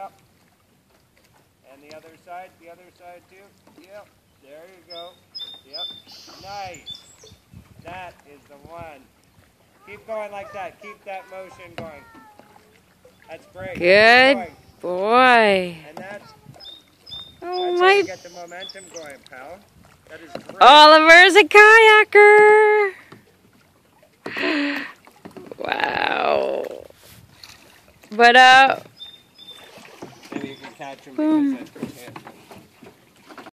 Yep. And the other side, the other side too. Yep. There you go. Yep. Nice. That is the one. Keep going like that. Keep that motion going. That's great. Good boy. And that's, Oh that's my. get the momentum going, pal. That is great. Oliver's a kayaker. Wow. But uh, you can catch them Boom. because that's